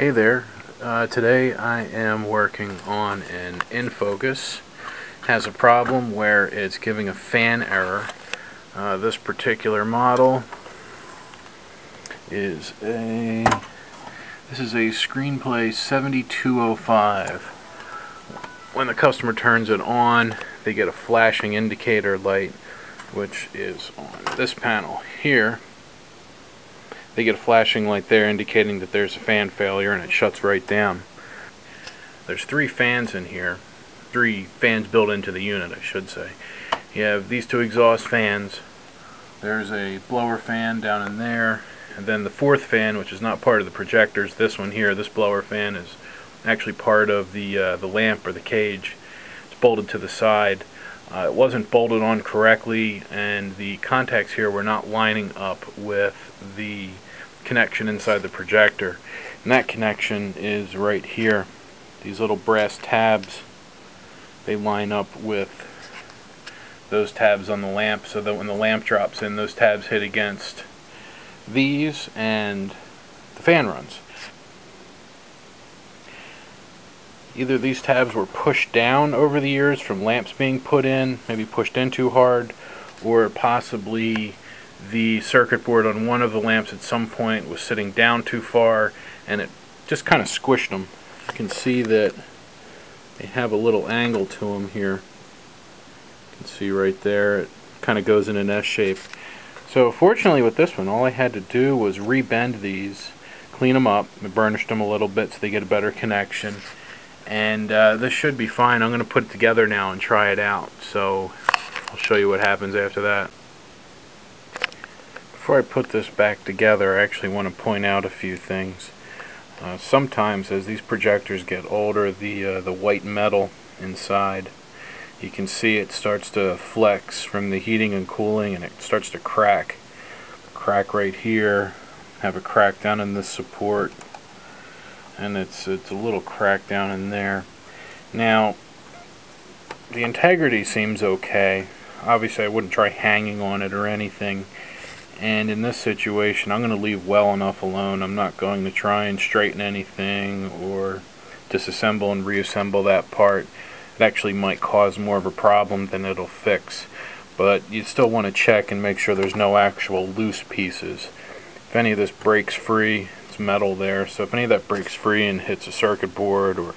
Hey there. Uh, today I am working on an InFocus. Has a problem where it's giving a fan error. Uh, this particular model is a this is a Screenplay 7205. When the customer turns it on, they get a flashing indicator light, which is on this panel here they get a flashing light there indicating that there's a fan failure and it shuts right down. There's three fans in here, three fans built into the unit I should say. You have these two exhaust fans, there's a blower fan down in there, and then the fourth fan which is not part of the projectors, this one here, this blower fan is actually part of the, uh, the lamp or the cage. It's bolted to the side. Uh, it wasn't bolted on correctly and the contacts here were not lining up with the connection inside the projector. And that connection is right here. These little brass tabs they line up with those tabs on the lamp so that when the lamp drops in those tabs hit against these and the fan runs. Either these tabs were pushed down over the years from lamps being put in maybe pushed in too hard or possibly the circuit board on one of the lamps at some point was sitting down too far and it just kind of squished them. You can see that they have a little angle to them here. You can see right there it kind of goes in an S shape. So fortunately with this one all I had to do was rebend these, clean them up, burnish them a little bit so they get a better connection and uh, this should be fine. I'm going to put it together now and try it out. So I'll show you what happens after that. Before I put this back together, I actually want to point out a few things. Uh, sometimes, as these projectors get older, the uh, the white metal inside, you can see it starts to flex from the heating and cooling, and it starts to crack. Crack right here. Have a crack down in this support, and it's it's a little crack down in there. Now, the integrity seems okay. Obviously, I wouldn't try hanging on it or anything and in this situation I'm going to leave well enough alone. I'm not going to try and straighten anything or disassemble and reassemble that part. It actually might cause more of a problem than it'll fix. But you still want to check and make sure there's no actual loose pieces. If any of this breaks free, it's metal there, so if any of that breaks free and hits a circuit board or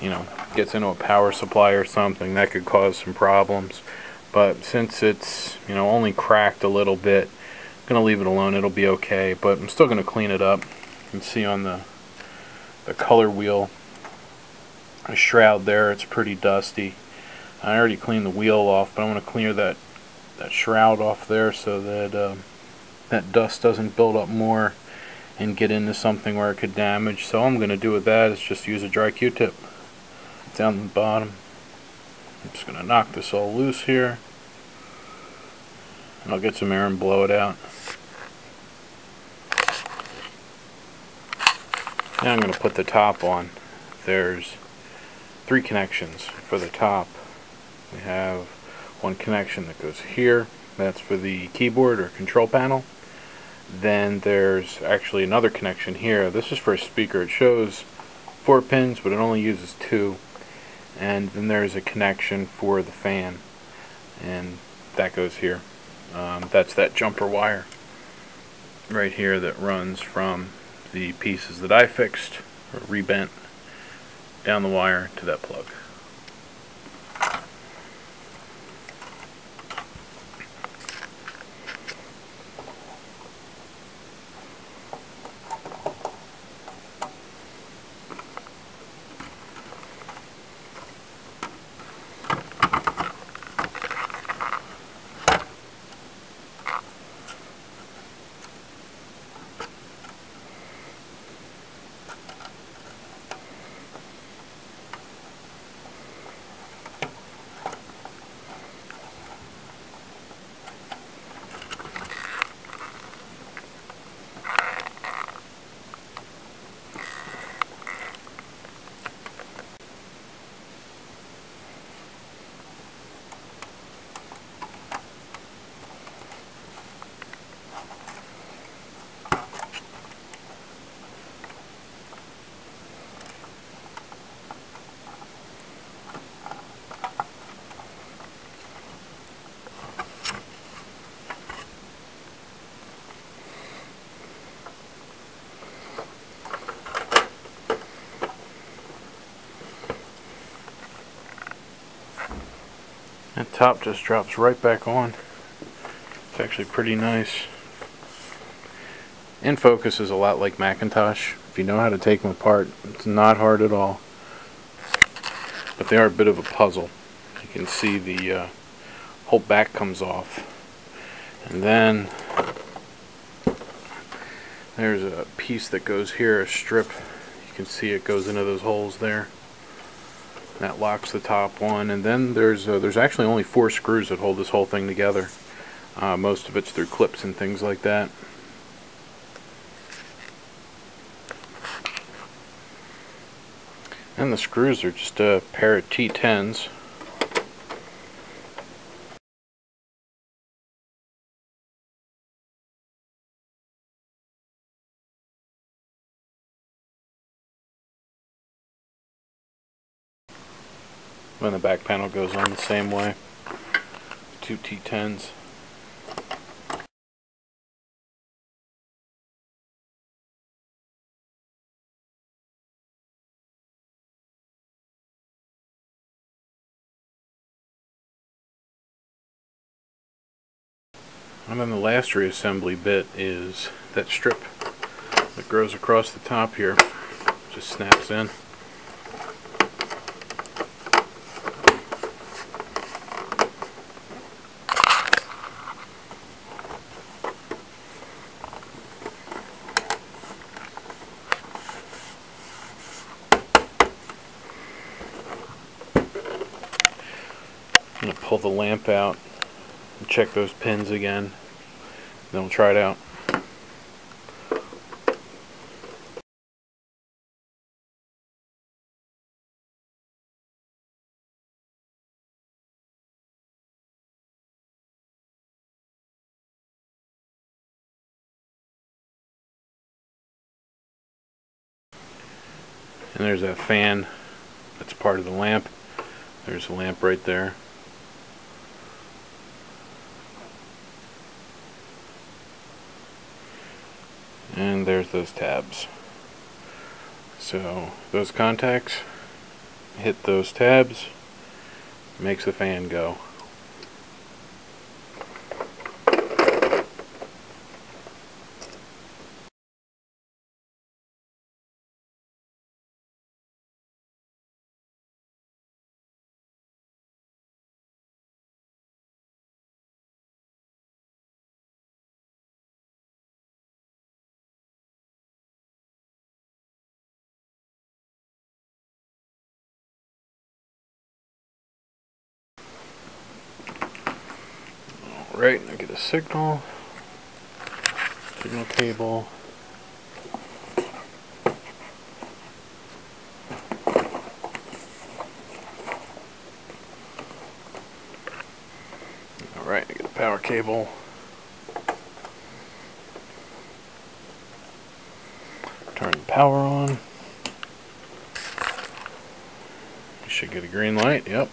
you know, gets into a power supply or something, that could cause some problems. But since it's, you know, only cracked a little bit, gonna leave it alone. It'll be okay but I'm still gonna clean it up and see on the the color wheel. A shroud there it's pretty dusty. I already cleaned the wheel off but I want to clear that that shroud off there so that um, that dust doesn't build up more and get into something where it could damage. So all I'm to do with that is just use a dry q-tip down the bottom. I'm just to knock this all loose here and I'll get some air and blow it out Now I'm going to put the top on. There's three connections for the top. We have one connection that goes here. That's for the keyboard or control panel. Then there's actually another connection here. This is for a speaker. It shows four pins, but it only uses two. And then there's a connection for the fan. And that goes here. Um, that's that jumper wire right here that runs from the pieces that I fixed or rebent down the wire to that plug. Top just drops right back on. It's actually pretty nice. InFocus is a lot like Macintosh. If you know how to take them apart, it's not hard at all. But they are a bit of a puzzle. You can see the uh, whole back comes off. And then there's a piece that goes here, a strip. You can see it goes into those holes there. That locks the top one. And then there's uh, there's actually only four screws that hold this whole thing together. Uh, most of it's through clips and things like that. And the screws are just a pair of T10s. And the back panel goes on the same way. Two T10s. And then the last reassembly bit is that strip that grows across the top here. Just snaps in. Pull the lamp out and check those pins again. Then we'll try it out. And there's that fan that's part of the lamp. There's a lamp right there. And there's those tabs. So those contacts hit those tabs makes the fan go right, I get a signal, signal cable. Alright, I get a power cable. Turn the power on. You should get a green light, yep.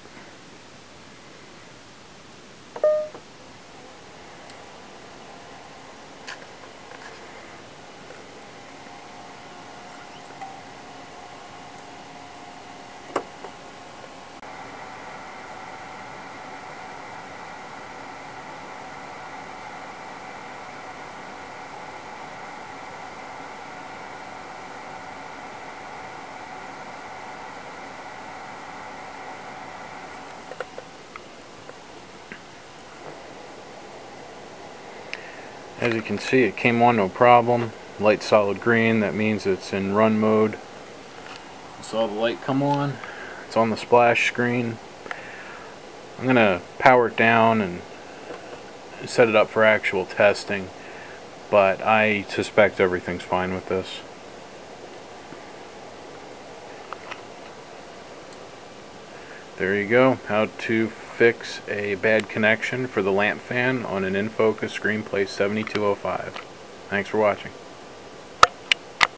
As you can see it came on no problem. Light solid green, that means it's in run mode. I Saw the light come on. It's on the splash screen. I'm going to power it down and set it up for actual testing. But I suspect everything's fine with this. There you go. How to fix a bad connection for the lamp fan on an InFocus ScreenPlay 7205. Thanks for watching.